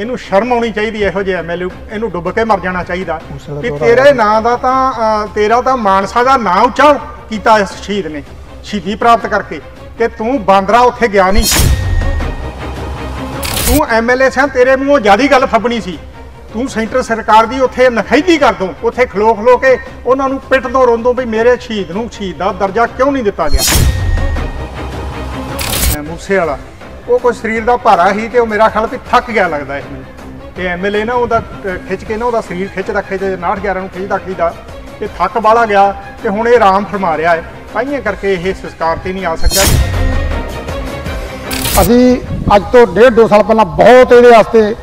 ਇਹਨੂੰ ਸ਼ਰਮ ਆਉਣੀ ਚਾਹੀਦੀ ਇਹੋ ਜਿਹੇ ਐਮਐਲਏ ਇਹਨੂੰ ਡੁੱਬ ਕੇ ਮਰ ਜਾਣਾ ਚਾਹੀਦਾ। ਕਿ ਤੇਰੇ ਨਾਂ ਦਾ ਤਾਂ ਤੇਰਾ ਤਾਂ ਮਾਨਸਾ ਦਾ ਨਾਂ ਉੱਚਾ ਕੀਤਾ ਇਸ ਸ਼ਹੀਦ ਨੇ ਸ਼ਹੀਦੀ ਪ੍ਰਾਪਤ ਕਰਕੇ। ਕਿ ਤੂੰ ਬਾਂਦਰਾ ਉੱਥੇ ਗਿਆ ਨਹੀਂ। ਤੂੰ ਐਮਐਲਏ ਸਾਂ ਤੇਰੇ ਮੂੰਹੋਂ ਜਿਆਦੀ ਗੱਲ ਫੱਬਣੀ ਸੀ। ਤੂੰ ਸੈਂਟਰ ਸਰਕਾਰ ਦੀ ਉੱਥੇ ਨਖੈਦੀ ਕਰ ਦੋ। ਉੱਥੇ ਖਲੋ ਖਲੋ ਕੇ ਉਹਨਾਂ ਨੂੰ ਪਿੱਟ ਦੋ ਰੋਂਦੋ ਵੀ ਮੇਰੇ ਸ਼ਹੀਦ ਨੂੰ ਸ਼ਹੀਦ ਦਾ ਦਰਜਾ ਕਿਉਂ ਨਹੀਂ ਦਿੱਤਾ ਗਿਆ। ਮੂਸੇ ਵਾਲਾ ਉਹ ਕੋਈ ਸਰੀਰ ਦਾ ਭਾਰਾ ਹੀ ਤੇ ਉਹ ਮੇਰਾ ਖਿਆਲ ਵੀ ਥੱਕ ਗਿਆ ਲੱਗਦਾ ਇਸ ਨੂੰ ਤੇ ਐਮਐਲਏ ਨਾ ਉਹਦਾ ਖਿੱਚ ਕੇ ਨਾ ਉਹਦਾ ਸਰੀਰ ਖਿੱਚਦਾ ਖਿੱਚਦੇ 69 11 ਨੂੰ ਖਿੱਚਦਾ ਖਿੱਚਦਾ ਤੇ ਥੱਕ ਬਾਲਾ ਗਿਆ ਤੇ ਹੁਣ ਇਹ ਆਰਾਮ ਫਰਮਾ ਰਿਹਾ ਹੈ ਤਾਈਆਂ ਕਰਕੇ ਇਹ ਸੰਸਕਾਰ ਤੇ ਨਹੀਂ ਆ ਸਕਿਆ। ਅਸੀਂ ਅੱਜ ਤੋਂ ਡੇਢ ਦੋ ਸਾਲ ਪਹਿਲਾਂ ਬਹੁਤ ਇਹਦੇ ਵਾਸਤੇ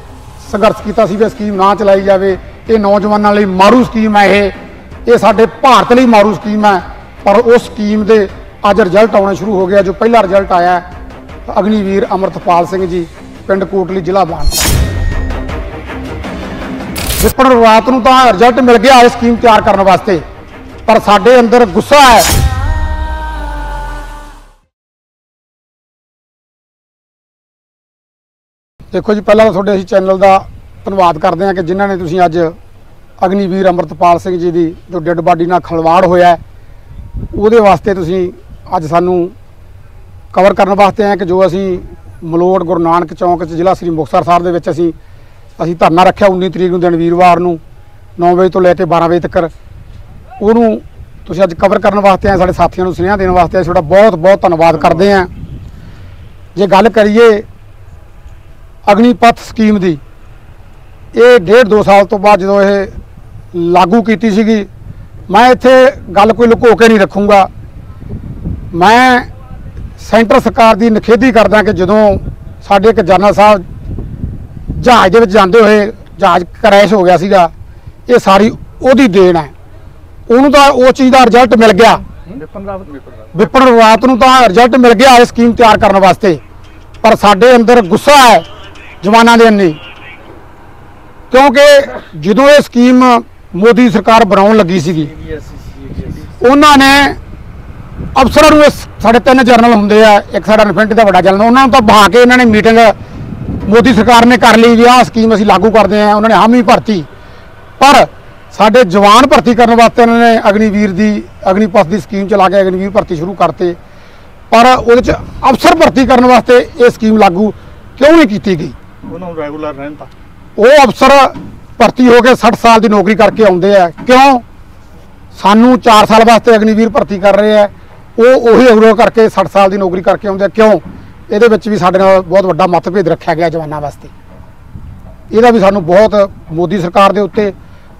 ਸੰਘਰਸ਼ ਕੀਤਾ ਸੀ ਵੀ ਸਕੀਮ ਨਾ ਚਲਾਈ ਜਾਵੇ। ਇਹ ਨੌਜਵਾਨਾਂ ਲਈ ਮਾਰੂ ਸਕੀਮ ਹੈ ਇਹ। ਇਹ ਸਾਡੇ ਭਾਰਤ ਲਈ ਮਾਰੂ ਸਕੀਮ ਹੈ। ਪਰ ਉਸ ਸਕੀਮ ਦੇ ਅੱਜ ਰਿਜ਼ਲਟ ਆਉਣੇ ਸ਼ੁਰੂ ਹੋ ਗਿਆ। ਜੋ ਪਹਿਲਾ ਰਿਜ਼ਲਟ ਆਇਆ ਅਗਨੀਵੀਰ ਅਮਰਤਪਾਲ ਸਿੰਘ ਜੀ, ਪਿੰਡ ਕੋਟਲੀ, ਜ਼ਿਲ੍ਹਾ ਬਾਂਸਾ ਵਿਪਨ ਰਾਤ ਨੂੰ ਤਾਂ ਰਿਜ਼ਲਟ ਮਿਲ ਗਿਆ ਇਹ ਸਕੀਮ ਤਿਆਰ ਕਰਨ ਵਾਸਤੇ, ਪਰ ਸਾਡੇ ਅੰਦਰ ਗੁੱਸਾ ਹੈ। ਦੇਖੋ ਜੀ, ਪਹਿਲਾਂ ਤਾਂ ਤੁਹਾਡੇ ਅਸੀਂ ਚੈਨਲ ਦਾ ਧੰਨਵਾਦ ਕਰਦੇ ਹਾਂ ਕਿ ਜਿਨ੍ਹਾਂ ਨੇ ਤੁਸੀਂ ਅੱਜ ਅਗਨੀਵੀਰ ਅਮਰਤਪਾਲ ਸਿੰਘ ਜੀ ਦੀ ਜੋ ਡੈੱਡ ਬਾਡੀ ਨਾਲ ਖਲਵਾੜ ਹੋਇਆ ਉਹਦੇ ਵਾਸਤੇ ਤੁਸੀਂ ਅੱਜ ਸਾਨੂੰ ਕਵਰ ਕਰਨ ਵਾਸਤੇ ਆਏ ਕਿ ਜੋ ਅਸੀਂ ਮਲੋਟ ਗੁਰੂ ਨਾਨਕ ਚੌਂਕ 'ਚ ਜ਼ਿਲ੍ਹਾ ਸ੍ਰੀ ਮੁਕਤਸਰ ਸਾਹਿਬ ਦੇ ਵਿੱਚ ਅਸੀਂ ਅਸੀਂ ਧਰਨਾ ਰੱਖਿਆ 19 ਤਰੀਕ ਨੂੰ ਦਿਨ ਵੀਰਵਾਰ ਨੂੰ 9 ਵਜੇ ਤੋਂ ਲੈ ਕੇ 12 ਵਜੇ ਤੱਕ। ਉਹਨੂੰ ਤੁਸੀਂ ਅੱਜ ਕਵਰ ਕਰਨ ਵਾਸਤੇ ਆਏ, ਸਾਡੇ ਸਾਥੀਆਂ ਨੂੰ ਸੁਨੇਹਾ ਦੇਣ ਵਾਸਤੇ ਆਏ, ਤੁਹਾਡਾ ਬਹੁਤ ਬਹੁਤ ਧੰਨਵਾਦ ਕਰਦੇ ਹਾਂ। ਜੇ ਗੱਲ ਕਰੀਏ ਅਗਨੀਪਥ ਸਕੀਮ ਦੀ, ਇਹ ਡੇਢ ਦੋ ਸਾਲ ਤੋਂ ਬਾਅਦ ਜਦੋਂ ਇਹ ਲਾਗੂ ਕੀਤੀ ਸੀਗੀ, ਮੈਂ ਇੱਥੇ ਗੱਲ ਕੋਈ ਲੁਕੋ ਕੇ ਨਹੀਂ ਰੱਖੂੰਗਾ। ਮੈਂ ਸੈਂਟਰ ਸਰਕਾਰ ਦੀ ਨਿਖੇਧੀ ਕਰਦਾ ਕਿ ਜਦੋਂ ਸਾਡੇ ਇੱਕ ਜਨਰਲ ਸਾਹਿਬ ਜਹਾਜ਼ ਦੇ ਵਿੱਚ ਜਾਂਦੇ ਹੋਏ ਜਹਾਜ਼ ਕਰੈਸ਼ ਹੋ ਗਿਆ ਸੀਗਾ ਇਹ ਸਾਰੀ ਉਹਦੀ ਦੇਣ ਹੈ। ਉਹਨੂੰ ਤਾਂ ਉਹ ਚੀਜ਼ ਦਾ ਰਿਜ਼ਲਟ ਮਿਲ ਗਿਆ। ਵਿਪਨ ਰਾਤ ਨੂੰ ਤਾਂ ਰਿਜ਼ਲਟ ਮਿਲ ਗਿਆ ਇਹ ਸਕੀਮ ਤਿਆਰ ਕਰਨ ਵਾਸਤੇ। ਪਰ ਸਾਡੇ ਅੰਦਰ ਗੁੱਸਾ ਹੈ ਜਵਾਨਾਂ ਦੇ ਅੰਨੀ। ਕਿਉਂਕਿ ਜਦੋਂ ਇਹ ਸਕੀਮ ਮੋਦੀ ਸਰਕਾਰ ਬਣਾਉਣ ਲੱਗੀ ਸੀਗੀ ਉਹਨਾਂ ਨੇ ਅਫਸਰਾਂ ਨੂੰ ਇਹ ਸਾਡੇ ਤਿੰਨ ਜਰਨਲ ਹੁੰਦੇ ਆ ਇੱਕ ਸਾਡਾ ਇਨਫੈਂਟਰੀ ਦਾ ਵੱਡਾ ਜਰਨਲ ਉਹਨਾਂ ਨੂੰ ਤਾਂ ਬਹਾ ਕੇ ਇਹਨਾਂ ਨੇ ਮੀਟਿੰਗ ਮੋਦੀ ਸਰਕਾਰ ਨੇ ਕਰ ਲਈ ਵੀ ਆਹ ਸਕੀਮ ਅਸੀਂ ਲਾਗੂ ਕਰਦੇ ਆ ਉਹਨਾਂ ਨੇ ਹਾਮੀ ਭਰਤੀ। ਪਰ ਸਾਡੇ ਜਵਾਨ ਭਰਤੀ ਕਰਨ ਵਾਸਤੇ ਇਹਨਾਂ ਨੇ ਅਗਨੀਵੀਰ ਦੀ ਅਗਨੀਪਥ ਦੀ ਸਕੀਮ ਚਲਾ ਕੇ ਅਗਨੀਵੀਰ ਭਰਤੀ ਸ਼ੁਰੂ ਕਰਤੇ। ਪਰ ਉਹਦੇ ਚ ਅਫਸਰ ਭਰਤੀ ਕਰਨ ਵਾਸਤੇ ਇਹ ਸਕੀਮ ਲਾਗੂ ਕਿਉਂ ਨਹੀਂ ਕੀਤੀ ਗਈ? ਉਹਨਾਂ ਨੂੰ ਰੈਗੂਲਰ ਰਹਿਣ ਤਾਂ। ਉਹ ਅਫਸਰ ਭਰਤੀ ਹੋ ਕੇ 60 ਸਾਲ ਦੀ ਨੌਕਰੀ ਕਰਕੇ ਆਉਂਦੇ ਆ। ਕਿਉਂ? ਸਾਨੂੰ 4 ਸਾਲ ਵਾਸਤੇ ਅਗਨੀਵੀਰ ਭਰਤੀ ਕਰ ਰਹੇ ਆ। ਉਹ ਉਹੀ ਅਗਰੋ ਕਰਕੇ 60 ਸਾਲ ਦੀ ਨੌਕਰੀ ਕਰਕੇ ਆਉਂਦੇ ਆ। ਕਿਉਂ? ਇਹਦੇ ਵਿੱਚ ਵੀ ਸਾਡੇ ਨਾਲ ਬਹੁਤ ਵੱਡਾ ਮਤਭੇਦ ਰੱਖਿਆ ਗਿਆ ਜਵਾਨਾਂ ਵਾਸਤੇ। ਇਹਦਾ ਵੀ ਸਾਨੂੰ ਬਹੁਤ ਮੋਦੀ ਸਰਕਾਰ ਦੇ ਉੱਤੇ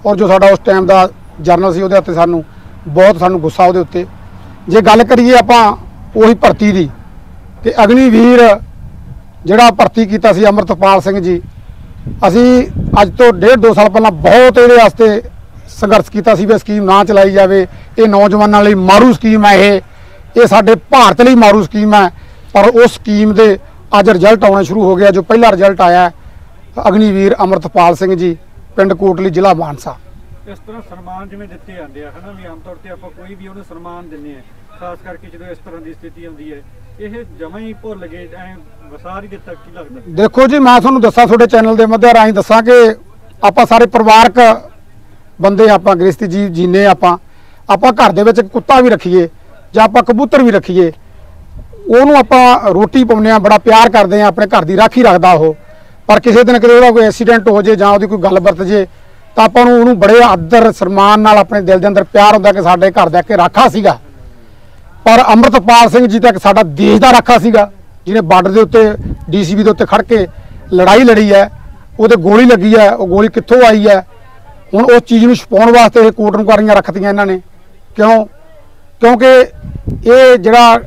ਔਰ ਜੋ ਸਾਡਾ ਉਸ ਟਾਈਮ ਦਾ ਜਰਨਲ ਸੀ ਉਹਦੇ ਉੱਤੇ ਸਾਨੂੰ ਬਹੁਤ ਸਾਨੂੰ ਗੁੱਸਾ ਉਹਦੇ ਉੱਤੇ। ਜੇ ਗੱਲ ਕਰੀਏ ਆਪਾਂ ਉਹੀ ਭਰਤੀ ਦੀ ਕਿ ਅਗਨੀਵੀਰ ਜਿਹੜਾ ਭਰਤੀ ਕੀਤਾ ਸੀ ਅਮਰਤਪਾਲ ਸਿੰਘ ਜੀ, ਅਸੀਂ ਅੱਜ ਤੋਂ ਡੇਢ ਦੋ ਸਾਲ ਪਹਿਲਾਂ ਬਹੁਤ ਇਹਦੇ ਵਾਸਤੇ ਸੰਘਰਸ਼ ਕੀਤਾ ਸੀ ਵੀ ਸਕੀਮ ਨਾ ਚਲਾਈ ਜਾਵੇ। ਇਹ ਨੌਜਵਾਨਾਂ ਲਈ ਮਾਰੂ ਸਕੀਮ ਹੈ ਇਹ। ਇਹ ਸਾਡੇ ਭਾਰਤ ਲਈ ਮਾਰੂ ਸਕੀਮ ਹੈ ਪਰ ਉਸ ਸਕੀਮ ਦੇ ਅੱਜ ਰਿਜ਼ਲਟ ਆਉਣੇ ਸ਼ੁਰੂ ਹੋ ਗਿਆ ਜੋ ਪਹਿਲਾ ਰਿਜ਼ਲਟ ਆਇਆ ਹੈ, ਅਗਨੀਵੀਰ ਅਮਰਤਪਾਲ ਸਿੰਘ ਜੀ ਪਿੰਡ ਕੋਟਲੀ ਜ਼ਿਲ੍ਹਾ ਮਾਨਸਾ। ਇਸ ਤਰ੍ਹਾਂ ਸਨਮਾਨ ਜਿਵੇਂ ਦਿੱਤੇ ਜਾਂਦੇ ਆ ਹਨਾ ਵੀ ਆਮ ਤੌਰ ਤੇ ਆਪਾਂ ਕੋਈ ਵੀ ਉਹਨੂੰ ਸਨਮਾਨ ਦਿੰਦੇ ਆ ਖਾਸ ਕਰਕੇ ਜਦੋਂ ਇਸ ਤਰ੍ਹਾਂ ਦੀ ਸਥਿਤੀ ਆਉਂਦੀ ਹੈ ਇਹ ਜਮਾਂ ਹੀ ਭੁੱਲ ਗਏ ਐ ਵਸਾਰ ਹੀ ਦਿੱਤਾ ਕੀ ਲੱਗਦਾ? ਦੇਖੋ ਜੀ ਮੈਂ ਤੁਹਾਨੂੰ ਦੱਸਾਂ ਤੁਹਾਡੇ ਚੈਨਲ ਦੇ ਮੱਧਿਆ ਰਾਹੀਂ ਦੱਸਾਂ ਕਿ ਆਪਾਂ ਸਾਰੇ ਪਰਿਵਾਰਕ ਬੰਦੇ ਆਪਾਂ ਗ੍ਰਸਤੀ ਜੀਵ ਜੀਨੇ ਆਪਾਂ ਆਪਾਂ ਘਰ ਦੇ ਵਿੱਚ ਕੁੱਤਾ ਵੀ ਰੱਖੀਏ ਜਾਂ ਆਪਾਂ ਕਬੂਤਰ ਵੀ ਰੱਖੀਏ, ਉਹਨੂੰ ਆਪਾਂ ਰੋਟੀ ਪਾਉਂਦੇ ਆ ਬੜਾ ਪਿਆਰ ਕਰਦੇ ਆ ਆਪਣੇ ਘਰ ਦੀ ਰਾਖੀ ਰੱਖਦਾ ਉਹ। ਪਰ ਕਿਸੇ ਦਿਨ ਕਿਤੇ ਉਹਦਾ ਕੋਈ ਐਕਸੀਡੈਂਟ ਹੋ ਜੇ ਜਾਂ ਉਹਦੀ ਕੋਈ ਗੱਲ ਵਰਤ ਜੇ, ਤਾਂ ਆਪਾਂ ਨੂੰ ਉਹਨੂੰ ਬੜੇ ਆਦਰ, ਸਨਮਾਨ ਨਾਲ ਆਪਣੇ ਦਿਲ ਦੇ ਅੰਦਰ ਪਿਆਰ ਹੁੰਦਾ ਕਿ ਸਾਡੇ ਘਰ ਦਾ ਇੱਕ ਰਾਖਾ ਸੀਗਾ। ਪਰ ਅੰਮ੍ਰਿਤਪਾਲ ਸਿੰਘ ਜੀ ਤਾਂ ਇੱਕ ਸਾਡਾ ਦੇਸ਼ ਦਾ ਰਾਖਾ ਸੀਗਾ, ਜਿਹਨੇ ਬਾਰਡਰ ਦੇ ਉੱਤੇ, ਡੀਸੀਬੀ ਦੇ ਉੱਤੇ ਖੜ ਕੇ ਲੜਾਈ ਲੜੀ ਹੈ, ਉਹਦੇ ਗੋਲੀ ਲੱਗੀ ਹੈ, ਉਹ ਗੋਲੀ ਕਿੱਥੋਂ ਆਈ ਹੈ? ਹੁਣ ਉਸ ਚੀਜ਼ ਨੂੰ ਛੁਪਾਉਣ ਵਾਸਤੇ ਇਹ ਕੋਟ ਨੁਕਾਰੀਆਂ ਰੱਖਤੀਆਂ ਇਹਨਾਂ ਨੇ। ਕਿਉਂ? ਕਿਉਂਕਿ ਇਹ ਜਿਹੜਾ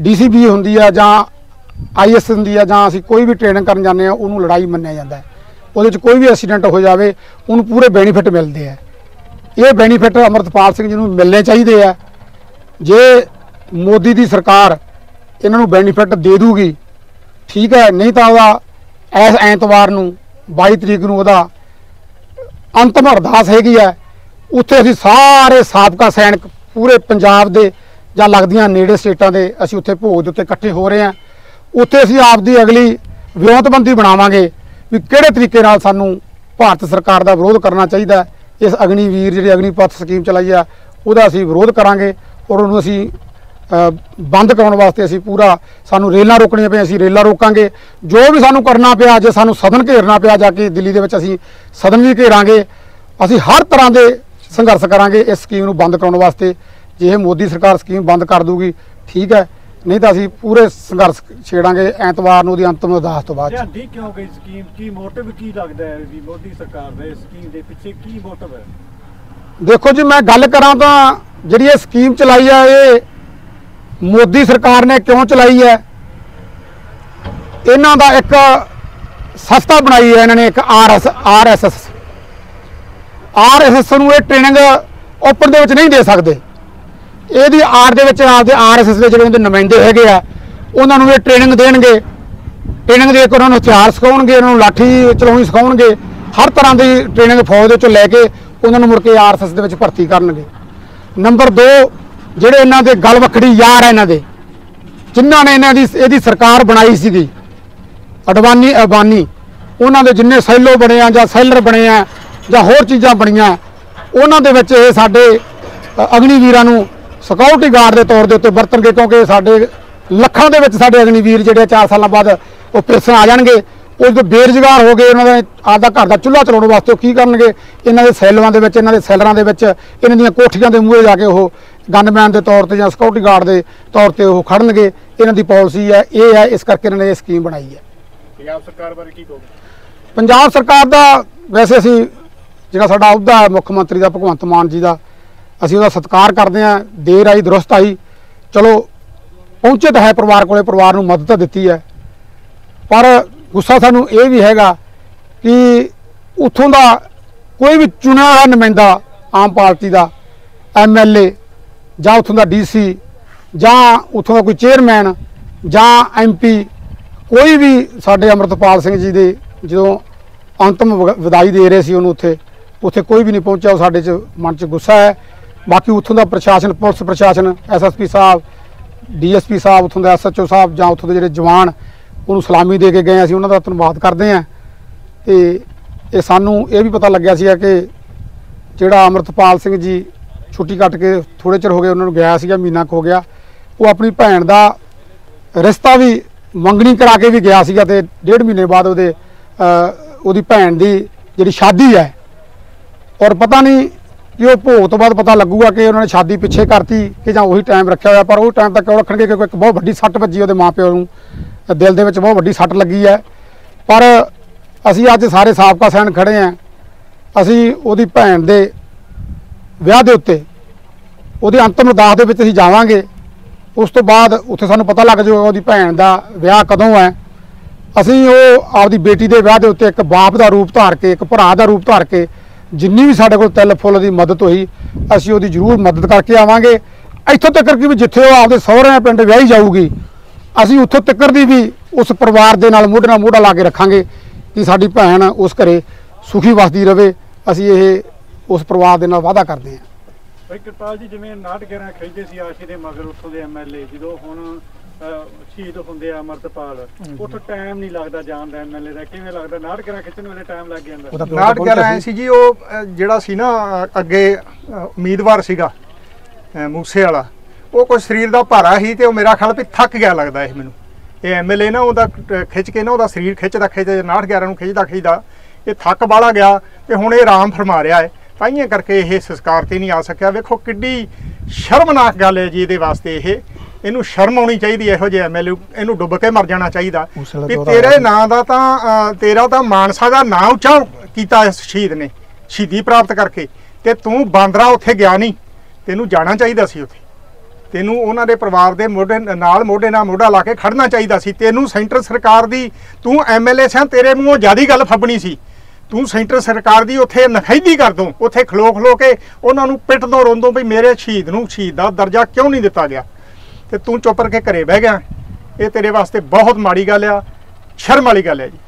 ਡੀਸੀਬੀ ਹੁੰਦੀ ਆ ਜਾਂ ਆਈਐਸ ਹੁੰਦੀ ਆ ਜਾਂ ਅਸੀਂ ਕੋਈ ਵੀ ਟ੍ਰੇਨਿੰਗ ਕਰਨ ਜਾਂਦੇ ਆ, ਉਹਨੂੰ ਲੜਾਈ ਮੰਨਿਆ ਜਾਂਦਾ ਹੈ। ਉਹਦੇ ਵਿੱਚ ਕੋਈ ਵੀ ਐਕਸੀਡੈਂਟ ਹੋ ਜਾਵੇ, ਉਹਨੂੰ ਪੂਰੇ ਬੈਨੀਫਿਟ ਮਿਲਦੇ ਆ। ਇਹ ਬੈਨੀਫਿਟ ਅਮਰਤਪਾਲ ਸਿੰਘ ਜੀ ਨੂੰ ਮਿਲਣੇ ਚਾਹੀਦੇ ਆ। ਜੇ ਮੋਦੀ ਦੀ ਸਰਕਾਰ ਇਹਨਾਂ ਨੂੰ ਬੈਨੀਫਿਟ ਦੇ ਦੂਗੀ, ਠੀਕ ਹੈ, ਨਹੀਂ ਤਾਂ ਉਹਦਾ ਇਸ ਐਤਵਾਰ ਨੂੰ 22 ਤਰੀਕ ਨੂੰ ਉਹਦਾ ਅੰਤਮ ਅਰਦਾਸ ਹੈਗੀ ਹੈ ਉੱਥੇ ਅਸੀਂ ਸਾਰੇ ਸਾਬਕਾ ਸੈਨਿਕ ਪੂਰੇ ਪੰਜਾਬ ਦੇ ਜਾਂ ਲੱਗਦੀਆਂ ਨੇੜੇ ਸਟੇਟਾਂ ਦੇ ਅਸੀਂ ਉੱਥੇ ਭੋਜ ਦੇ ਉੱਤੇ ਇਕੱਠੇ ਹੋ ਰਹੇ ਹਾਂ। ਉੱਥੇ ਅਸੀਂ ਆਪਦੀ ਅਗਲੀ ਵਿਉਂਤਬੰਦੀ ਬਣਾਵਾਂਗੇ ਵੀ ਕਿਹੜੇ ਤਰੀਕੇ ਨਾਲ ਸਾਨੂੰ ਭਾਰਤ ਸਰਕਾਰ ਦਾ ਵਿਰੋਧ ਕਰਨਾ ਚਾਹੀਦਾ ਇਸ ਅਗਨੀਵੀਰ ਜਿਹੜੀ ਅਗਨੀਪਥ ਸਕੀਮ ਚਲਾਈ ਆ, ਉਹਦਾ ਅਸੀਂ ਵਿਰੋਧ ਕਰਾਂਗੇ ਔਰ ਉਹਨੂੰ ਅਸੀਂ ਬੰਦ ਕਰਾਉਣ ਵਾਸਤੇ ਅਸੀਂ ਪੂਰਾ ਸਾਨੂੰ ਰੇਲਾਂ ਰੋਕਣੀਆਂ ਪਈਆਂ, ਅਸੀਂ ਰੇਲਾਂ ਰੋਕਾਂਗੇ। ਜੋ ਵੀ ਸਾਨੂੰ ਕਰਨਾ ਪਿਆ, ਜੇ ਸਾਨੂੰ ਸਦਨ ਘੇਰਨਾ ਪਿਆ ਜਾ ਕੇ ਦਿੱਲੀ ਦੇ ਵਿੱਚ ਅਸੀਂ ਸਦਨ ਵੀ ਘੇਰਾਂਗੇ, ਅਸੀਂ ਹਰ ਤਰ੍ਹਾਂ ਦੇ ਸੰਘਰਸ਼ ਕਰਾਂਗੇ ਇਸ ਸਕੀਮ ਨੂੰ ਬੰਦ ਕਰਾਉਣ ਵਾਸਤੇ। ਜੇ ਇਹ ਮੋਦੀ ਸਰਕਾਰ ਸਕੀਮ ਬੰਦ ਕਰ ਦੂਗੀ ਠੀਕ ਹੈ। ਨਹੀਂ ਤਾਂ ਅਸੀਂ ਪੂਰੇ ਸੰਘਰਸ਼ ਛੇੜਾਂਗੇ ਐਤਵਾਰ ਨੂੰ ਉਹਦੀ ਅੰਤਮ ਅਰਦਾਸ ਤੋਂ ਬਾਅਦ। ਲਿਆਂਦੀ ਕਿਉਂ ਗਈ ਸਕੀਮ? ਕੀ ਮੋਟਿਵ ਕੀ ਲੱਗਦਾ ਹੈ ਵੀ ਮੋਦੀ ਸਰਕਾਰ ਦਾ ਇਸ ਸਕੀਮ ਦੇ ਪਿੱਛੇ ਕੀ ਮੋਟਿਵ ਹੈ? ਦੇਖੋ ਜੀ ਮੈਂ ਗੱਲ ਕਰਾਂ ਤਾਂ ਜਿਹੜੀ ਇਹ ਸਕੀਮ ਚਲਾਈ ਆ ਇਹ ਮੋਦੀ ਸਰਕਾਰ ਨੇ ਕਿਉਂ ਚਲਾਈ ਹੈ? ਇਹਨਾਂ ਦਾ ਇੱਕ ਸਸਤਾ ਬਣਾਈ ਹੈ ਇਹਨਾਂ ਨੇ ਇੱਕ ਆਰਐਸ ਆਰਐਸਐਸ ਆਰਐਸਐਸ ਨੂੰ ਇਹ ਟ੍ਰੇਨਿੰਗ ਓਪਨ ਦੇ ਵਿੱਚ ਨਹੀਂ ਦੇ ਸਕਦੇ। ਇਹਦੀ ਆਰ ਦੇ ਵਿੱਚ ਆਪਦੇ ਆਰਐਸਐਸ ਦੇ ਜਿਹੜੇ ਉਹਦੇ ਨੁਮਾਇੰਦੇ ਹੈਗੇ ਆ, ਉਹਨਾਂ ਨੂੰ ਇਹ ਟ੍ਰੇਨਿੰਗ ਦੇਣਗੇ। ਟ੍ਰੇਨਿੰਗ ਦੇ ਕੇ ਉਹਨਾਂ ਨੂੰ ਹਥਿਆਰ ਸਿਖਾਉਣਗੇ, ਉਹਨਾਂ ਨੂੰ ਲਾਠੀ ਚਲਾਉਣੀ ਸਿਖਾਉਣਗੇ। ਹਰ ਤਰ੍ਹਾਂ ਦੀ ਟ੍ਰੇਨਿੰਗ ਫੌਜ ਦੇ ਵਿੱਚੋਂ ਲੈ ਕੇ ਉਹਨਾਂ ਨੂੰ ਮੁੜ ਕੇ ਆਰਐਸਐਸ ਦੇ ਵਿੱਚ ਭਰਤੀ ਕਰਨਗੇ। ਨੰਬਰ 2 ਜਿਹੜੇ ਇਹਨਾਂ ਦੇ ਗਲਵੱਖੜੀ ਯਾਰ ਆ ਇਹਨਾਂ ਦੇ, ਜਿਨ੍ਹਾਂ ਨੇ ਇਹਨਾਂ ਦੀ ਇਹਦੀ ਸਰਕਾਰ ਬਣਾਈ ਸੀਗੀ ਅਡਵਾਨੀ ਅਬਾਨੀ ਉਹਨਾਂ ਦੇ ਜਿੰਨੇ ਸੈਲੋ ਬਣੇ ਆ ਜਾਂ ਸੈਲਰ ਬਣੇ ਆ ਜਾਂ ਹੋਰ ਚੀਜ਼ਾਂ ਬਣੀਆਂ ਉਹਨਾਂ ਦੇ ਵਿੱਚ ਇਹ ਸਾਡੇ ਅ, ਅਗਨੀਵੀਰਾਂ ਨੂੰ ਸਿਕਿਉਰਿਟੀ ਗਾਰਡ ਦੇ ਤੌਰ ਦੇ ਉੱਤੇ ਵਰਤਣਗੇ ਕਿਉਂਕਿ ਸਾਡੇ ਲੱਖਾਂ ਦੇ ਵਿੱਚ ਸਾਡੇ ਅਗਨੀਵੀਰ ਜਿਹੜੇ 4 ਸਾਲਾਂ ਬਾਅਦ ਉਹ ਪਿਰਸਨ ਆ ਜਾਣਗੇ। ਉਹ ਜਦੋਂ ਬੇਰੁਜ਼ਗਾਰ ਹੋ ਗਏ ਉਹਨਾਂ ਦਾ ਆਪਦਾ ਘਰ ਦਾ ਚੁੱਲ੍ਹਾ ਚਲਾਉਣ ਵਾਸਤੇ ਉਹ ਕੀ ਕਰਨਗੇ? ਇਹਨਾਂ ਦੇ ਸੈੱਲਾਂ ਦੇ ਵਿੱਚ ਇਹਨਾਂ ਦੇ ਸੈਲਰਾਂ ਦੇ ਵਿੱਚ ਇਹਨਾਂ ਦੀਆਂ ਕੋਠੀਆਂ ਦੇ ਮੂਹਰੇ ਜਾ ਕੇ ਉਹ ਗਨਮੈਨ ਦੇ ਤੌਰ ਤੇ ਜਾਂ ਸਿਕਿਉਰਿਟੀ ਗਾਰਡ ਦੇ ਤੌਰ ਤੇ ਉਹ ਖੜਨਗੇ। ਇਹਨਾਂ ਦੀ ਪਾਲਿਸੀ ਹੈ ਇਹ ਹੈ ਇਸ ਕਰਕੇ ਇਹਨਾਂ ਨੇ ਇਹ ਸਕੀਮ ਬਣਾਈ ਹੈ। ਪੰਜਾਬ ਸਰਕਾਰ ਬਾਰੇ ਕੀ ਕਹੋਗੇ? ਪੰਜਾਬ ਸਰਕਾਰ ਦਾ ਵੈਸੇ ਅਸੀਂ ਜਿਹੜਾ ਸਾਡਾ ਅਹੁਦਾ ਹੈ ਮੁੱਖ ਮੰਤਰੀ ਦਾ ਭਗਵੰਤ ਮਾਨ ਜੀ ਦਾ, ਅਸੀਂ ਉਹਦਾ ਸਤਿਕਾਰ ਕਰਦੇ ਹਾਂ, ਦੇਰ ਆਈ, ਦਰੁਸਤ ਆਈ। ਚਲੋ, ਪਹੁੰਚੇ ਤਾਂ ਹੈ ਪਰਿਵਾਰ ਕੋਲੇ, ਪਰਿਵਾਰ ਨੂੰ ਮਦਦ ਤਾਂ ਦਿੱਤੀ ਹੈ। ਪਰ ਗੁੱਸਾ ਸਾਨੂੰ ਇਹ ਵੀ ਹੈਗਾ ਕਿ ਉੱਥੋਂ ਦਾ ਕੋਈ ਵੀ ਚੁਣਿਆ ਹੋਇਆ ਨੁਮਾਇੰਦਾ ਆਮ ਪਾਰਟੀ ਦਾ ਐਮਐਲਏ ਜਾਂ ਉੱਥੋਂ ਦਾ ਡੀਸੀ ਜਾਂ ਉੱਥੋਂ ਦਾ ਕੋਈ ਚੇਅਰਮੈਨ, ਜਾਂ ਐਮਪੀ ਕੋਈ ਵੀ ਸਾਡੇ ਅਮਰਤਪਾਲ ਸਿੰਘ ਜੀ ਦੇ ਜਦੋਂ ਅੰਤਮ ਵਗ- ਵਿਦਾਈ ਦੇ ਰਹੇ ਸੀ ਉਹਨੂੰ ਉੱਥੇ ਉੱਥੇ ਕੋਈ ਵੀ ਨਹੀਂ ਪਹੁੰਚਿਆ, ਉਹ ਸਾਡੇ ਚ ਮਨ ਚ ਗੁੱਸਾ ਹੈ। ਬਾਕੀ ਉੱਥੋਂ ਦਾ ਪ੍ਰਸ਼ਾਸਨ, ਪੁਲਿਸ ਪ੍ਰਸ਼ਾਸਨ ਐਸਐਸਪੀ ਸਾਹਿਬ ਡੀਐਸਪੀ ਸਾਹਿਬ, ਉੱਥੋਂ ਦੇ ਐਸਐਚਓ ਸਾਹਿਬ ਜਾਂ ਉੱਥੋਂ ਦੇ ਜਿਹੜੇ ਜਵਾਨ, ਉਹਨੂੰ ਸਲਾਮੀ ਦੇ ਕੇ ਗਏ ਅਸੀਂ, ਉਹਨਾਂ ਦਾ ਧੰਨਵਾਦ ਕਰਦੇ ਹਾਂ। ਤੇ ਇਹ ਸਾਨੂੰ ਇਹ ਵੀ ਪਤਾ ਲੱਗਿਆ ਸੀਗਾ ਕਿ ਜਿਹੜਾ ਅਮਰਤਪਾਲ ਸਿੰਘ ਜੀ ਛੁੱਟੀ ਕੱਟ ਕੇ ਥੋੜੇ ਚਿਰ ਹੋ ਗਏ, ਉਹਨਾਂ ਨੂੰ ਗਿਆ ਸੀਗਾ, ਮਹੀਨਾ ਕੁ ਹੋ ਗਿਆ। ਉਹ ਆਪਣੀ ਭੈਣ ਦਾ ਰਿਸ਼ਤਾ ਵੀ ਮੰਗਣੀ ਕਰਾ ਕੇ ਵੀ ਗਿਆ ਸੀਗਾ ਤੇ ਡੇਢ ਮਹੀਨੇ ਬਾਅਦ ਉਹਦੇ ਉਹਦੀ ਭੈਣ ਦੀ ਜਿਹੜੀ ਸ਼ਾਦੀ ਹੈ ਔਰ ਪਤਾ ਨਹੀਂ ਕਿ ਉਹ ਭੋਗ ਤੋਂ ਬਾਅਦ ਪਤਾ ਲੱਗੂਗਾ ਕਿ ਉਹਨਾਂ ਨੇ ਸ਼ਾਦੀ ਪਿੱਛੇ ਕਰਤੀ ਕਿ ਜਾਂ ਉਹੀ ਟਾਈਮ ਰੱਖਿਆ ਹੋਇਆ, ਪਰ ਉਹ ਟਾਈਮ ਤਾਂ ਕਿਉਂ ਰੱਖਣਗੇ ਕਿਉਂਕਿ ਇੱਕ ਬਹੁਤ ਵੱਡੀ ਸੱਟ ਵੱਜੀ ਉਹਦੇ ਮਾਪਿਆਂ ਨੂੰ। ਦਿਲ ਦੇ ਵਿੱਚ ਬਹੁਤ ਵੱਡੀ ਸੱਟ ਲੱਗੀ ਹੈ। ਪਰ ਅਸੀਂ ਅੱਜ ਸਾਰੇ ਸਾਬਕਾ ਸੈਨ ਖੜੇ ਆਂ ਅਸੀਂ ਉਹਦੀ ਭੈਣ ਦੇ ਵਿਆਹ ਦੇ ਉੱਤੇ, ਉਹਦੇ ਅੰਤਮ ਅਰਦਾਸ ਦੇ ਵਿੱਚ ਅਸੀਂ ਜਾਵਾਂਗੇ। ਉਸ ਤੋਂ ਬਾਅਦ ਉੱਥੇ ਸਾਨੂੰ ਪਤਾ ਲੱਗ ਜਾਊਗਾ ਉਹਦੀ ਭੈਣ ਦਾ ਵਿਆਹ ਕਦੋਂ ਹੈ। ਅਸੀਂ ਉਹ ਆਪਦੀ ਬੇਟੀ ਦੇ ਵਿਆਹ ਦੇ ਉੱਤੇ ਇੱਕ ਬਾਪ ਦਾ ਰੂਪ ਧਾਰ ਕੇ, ਇੱਕ ਭਰਾ ਦਾ ਰੂਪ ਧਾਰ ਕੇ ਜਿੰਨੀ ਵੀ ਸਾਡੇ ਕੋਲ ਤਿਲ ਫੁੱਲ ਦੀ ਮਦਦ ਹੋਈ, ਅਸੀਂ ਉਹਦੀ ਜ਼ਰੂਰ ਮਦਦ ਕਰਕੇ ਆਵਾਂਗੇ। ਇੱਥੋਂ ਤੱਕ ਕਿ ਜਿੱਥੇ ਉਹ ਆਪਦੇ ਸਹੁਰਿਆਂ ਪਿੰਡ ਵਿਆਹੀ ਜਾਊਗੀ, ਅਸੀਂ ਉੱਥੋਂ ਤੱਕ ਦੀ ਵੀ ਉਸ ਪਰਿਵਾਰ ਦੇ ਨਾਲ ਮੋਢੇ ਨਾਲ ਮੋਢਾ ਲਾ ਕੇ ਰੱਖਾਂਗੇ ਕਿ ਸਾਡੀ ਭੈਣ ਉਸ ਘਰੇ ਸੁਖੀ ਵਸਦੀ ਰਵੇ। ਅਸੀਂ ਇਹ ਉਸ ਪਰਿਵਾਰ ਦੇ ਨਾਲ ਵਾਅਦਾ ਕਰਦੇ ਹਾਂ। ਭਾਈ ਕਿਰਪਾਲ ਜੀ, ਜਿਵੇਂ ਨਾਟਕਰਾਂ ਖੇਡਦੇ ਸੀ ਆਸ਼ੀ ਦੇ ਮਗਰ, ਉੱਥੋਂ ਦੇ ਐਮਐਲਏ ਜਦੋਂ ਹੁਣ ਸ਼ਹੀਦ ਹੁੰਦੇ ਆ ਅਮਰਤਪਾਲ। ਉੱਥੋਂ ਟਾਈਮ ਨਹੀਂ ਲੱਗਦਾ ਜਾਣ ਦਾ ਐਮਐਲਏ ਦਾ। ਕਿਵੇਂ ਲੱਗਦਾ? ਨਾਟਕਰਾਂ ਖਿੱਚਣ ਵੇਲੇ ਟਾਈਮ ਲੱਗ ਜਾਂਦਾ। ਉਹਦਾ ਪਿਓ ਨਾਟ ਤਾਂ ਗਿਆ ਪਹੁੰਚਿਆ ਐ ਸੀ ਜੀ ਉਹ ਜਿਹੜਾ ਸੀ ਨਾ ਅੱਗੇ ਉਮੀਦਵਾਰ ਸੀਗਾ ਮੂਸੇ ਵਾਲਾ। ਉਹ ਕੋਈ ਸਰੀਰ ਦਾ ਭਾਰਾ ਸੀ ਤੇ ਉਹ ਮੇਰਾ ਖਿਆਲ ਵੀ ਥੱਕ ਗਿਆ ਲੱਗਦਾ ਇਹ ਮੈਨੂੰ। ਇਹ ਐਮਐਲਏ ਨਾ ਉਹਦਾ ਖਿੱਚ ਕੇ ਨਾ ਉਹਦਾ ਸਰੀਰ ਖਿੱਚਦਾ ਖਿੱਚਦਾ 69 ਨੂੰ ਖਿੱਚਦਾ ਖਿੱਚਦਾ ਇਹ ਥੱਕ ਬਾਲਾ ਗਿਆ ਤੇ ਹੁਣ ਇਹ ਆਰਾਮ ਫਰਮਾ ਰਿਹਾ ਹੈ। ਤਾਈਆਂ ਕਰਕੇ ਇਹ ਸੰਸਕਾਰ ਤੇ ਨਹੀਂ ਆ ਸਕਿਆ। ਵੇਖੋ ਕਿੱਡੀ ਸ਼ਰਮਨਾਕ ਗੱਲ ਹੈ ਜੀ ਇਹਦੇ ਵਾਸਤੇ ਇਹ। ਇਹਨੂੰ ਸ਼ਰਮ ਆਉਣੀ ਚਾਹੀਦੀ ਇਹੋ ਜਿਹੇ ਐਮਐਲਏ ਇਹਨੂੰ ਡੁੱਬ ਕੇ ਮਰ ਜਾਣਾ ਚਾਹੀਦਾ। ਵੀ ਤੇਰੇ ਨਾਂ ਦਾ ਤਾਂ ਤੇਰਾ ਤਾਂ ਮਾਨਸਾ ਦਾ ਨਾਂ ਉੱਚਾ ਕੀਤਾ ਇਸ ਸ਼ਹੀਦ ਨੇ ਸ਼ਹੀਦੀ ਪ੍ਰਾਪਤ ਕਰਕੇ। ਤੇ ਤੂੰ ਬਾਂਦਰਾ ਉੱਥੇ ਗਿਆ ਨਹੀਂ ਤੈਨੂੰ ਜਾਣਾ ਚਾਹੀਦਾ ਸੀ ਉੱਥੇ। ਤੈਨੂੰ ਉਹਨਾਂ ਦੇ ਪਰਿਵਾਰ ਦੇ ਮੋਢੇ ਨਾਲ ਮੋਢੇ ਨਾਲ ਮੋਢਾ ਲਾ ਕੇ ਖੜਨਾ ਚਾਹੀਦਾ ਸੀ। ਤੈਨੂੰ ਸੈਂਟਰ ਸਰਕਾਰ ਦੀ ਤੂੰ ਐਮਐਲਏ ਸਾਂ ਤੇਰੇ ਮੂੰਹੋਂ ਜਿਆਦੀ ਗੱਲ ਫੱਬਣੀ ਸੀ। ਤੂੰ ਸੈਂਟਰ ਸਰਕਾਰ ਦੀ ਉੱਥੇ ਨਖੈਦੀ ਕਰ ਦੋ ਉੱਥੇ ਖਲੋ ਖਲੋ ਕੇ ਉਹਨਾਂ ਨੂੰ ਪਿੱਟਦੋਂ ਰੋਂਦੋਂ ਵੀ ਮੇਰੇ ਸ਼ਹੀਦ ਨੂੰ ਸ਼ਹੀਦ ਦਾ ਦਰਜਾ ਕਿਉਂ ਨਹੀਂ ਦਿੱਤਾ ਗਿਆ? ਤੇ ਤੂੰ ਚੁੱਪ ਕਰਕੇ ਘਰੇ ਬਹਿ ਗਿਆ। ਇਹ ਤੇਰੇ ਵਾਸਤੇ ਬਹੁਤ ਮਾੜੀ ਗੱਲ ਆ, ਸ਼ਰਮ ਵਾਲੀ ਗੱਲ ਹੈ ਜੀ।